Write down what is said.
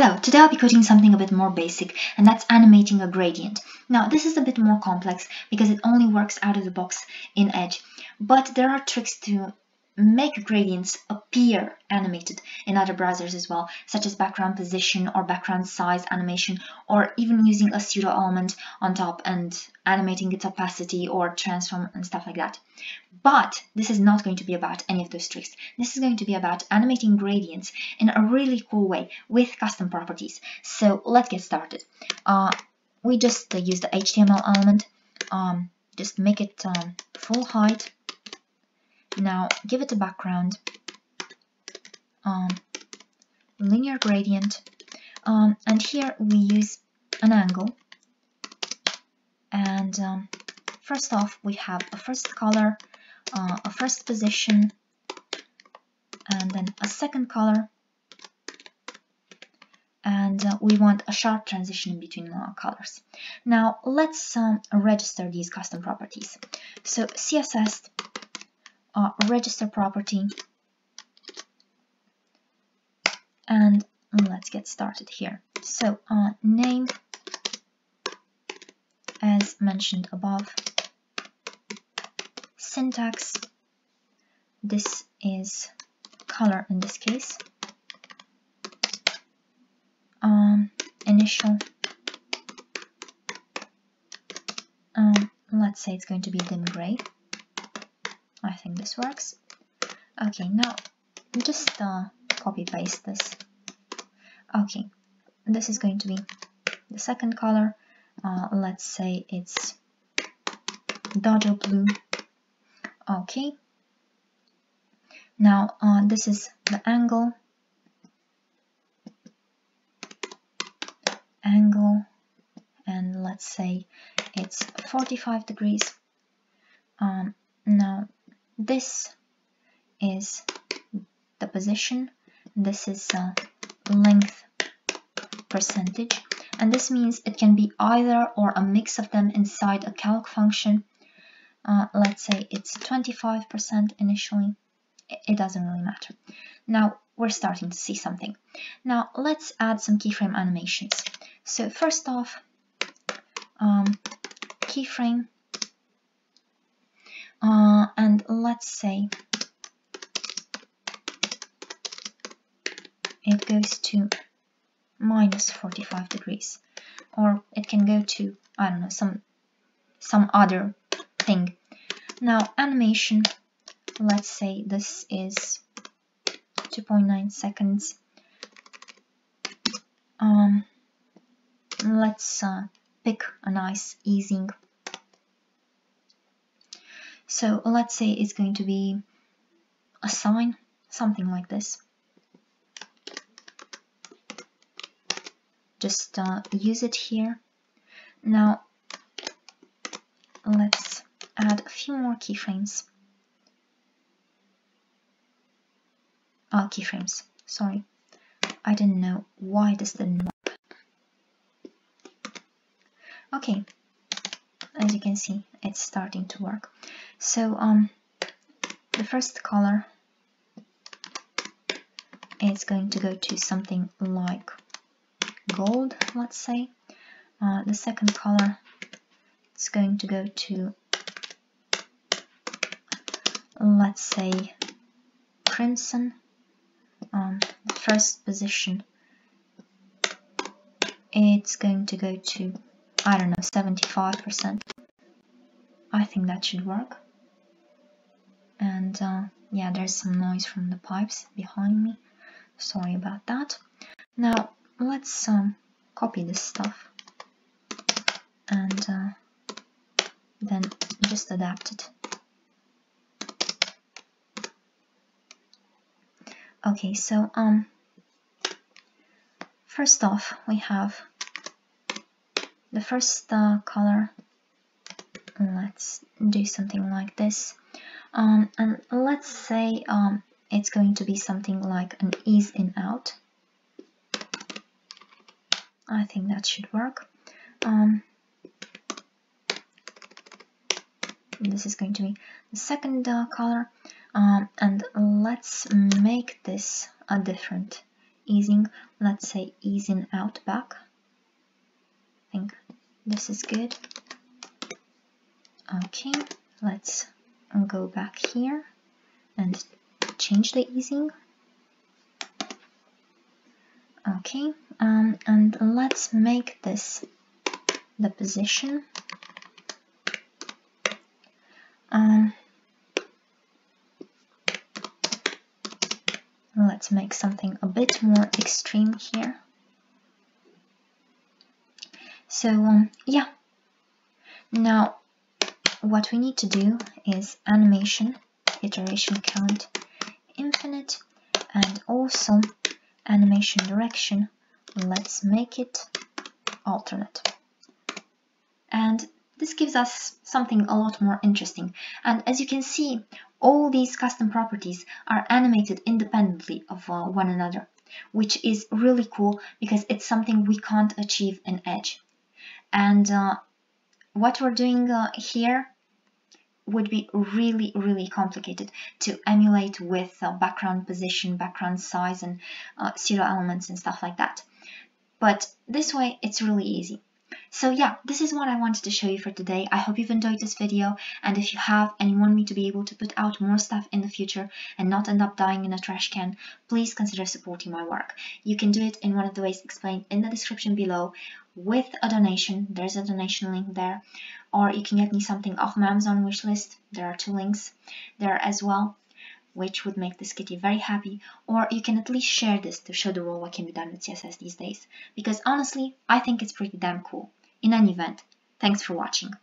Hello, today I'll be coding something a bit more basic and that's animating a gradient. Now this is a bit more complex because it only works out of the box in Edge, but there are tricks to make gradients appear animated in other browsers as well, such as background position or background size animation, or even using a pseudo element on top and animating its opacity or transform and stuff like that. But this is not going to be about any of those tricks. This is going to be about animating gradients in a really cool way with custom properties. So let's get started. Uh, we just uh, use the HTML element, um, just make it um, full height now give it a background, um, linear gradient, um, and here we use an angle. And um, first off, we have a first color, uh, a first position, and then a second color. And uh, we want a sharp transition between uh, colors. Now let's um, register these custom properties. So CSS uh, register property. And let's get started here. So uh, name as mentioned above. Syntax. This is color in this case. Um, initial. Um, let's say it's going to be dim gray think this works. Okay, now just uh, copy paste this. Okay, this is going to be the second color. Uh, let's say it's Dodger blue. Okay. Now uh, this is the angle. Angle, and let's say it's 45 degrees. Um, now this is the position. This is uh, length percentage. And this means it can be either or a mix of them inside a calc function. Uh, let's say it's 25% initially. It doesn't really matter. Now we're starting to see something. Now let's add some keyframe animations. So first off um, keyframe uh, and let's say it goes to minus 45 degrees. Or it can go to I don't know some some other thing. Now animation let's say this is 2.9 seconds. Um, let's uh, pick a nice easing so let's say it's going to be a sign, something like this. Just uh, use it here. Now let's add a few more keyframes. Ah, oh, keyframes, sorry. I didn't know why this didn't work. Okay, as you can see, it's starting to work. So um, the first color is going to go to something like gold, let's say. Uh, the second color is going to go to, let's say, crimson. Um, the first position, it's going to go to, I don't know, 75%. I think that should work. And uh, yeah there's some noise from the pipes behind me. Sorry about that. Now let's um, copy this stuff. And uh, then just adapt it. Okay so um first off we have the first uh, color. Let's do something like this. Um, and let's say um, it's going to be something like an ease in out. I think that should work. Um, this is going to be the second uh, color. Um, and let's make this a different easing. Let's say easing out back think this is good. Okay let's go back here and change the easing. Okay um, and let's make this the position. Um, let's make something a bit more extreme here so um, yeah. Now what we need to do is animation iteration count infinite and also animation direction. Let's make it alternate. And this gives us something a lot more interesting. And as you can see all these custom properties are animated independently of uh, one another which is really cool because it's something we can't achieve in Edge and uh, what we're doing uh, here would be really really complicated to emulate with uh, background position background size and uh, pseudo elements and stuff like that but this way it's really easy so yeah, this is what I wanted to show you for today. I hope you've enjoyed this video and if you have and you want me to be able to put out more stuff in the future and not end up dying in a trash can, please consider supporting my work. You can do it in one of the ways explained in the description below with a donation. There's a donation link there. Or you can get me something off my Amazon wishlist. There are two links there as well which would make this kitty very happy, or you can at least share this to show the world what can be done with CSS these days, because honestly, I think it's pretty damn cool. In any event, thanks for watching.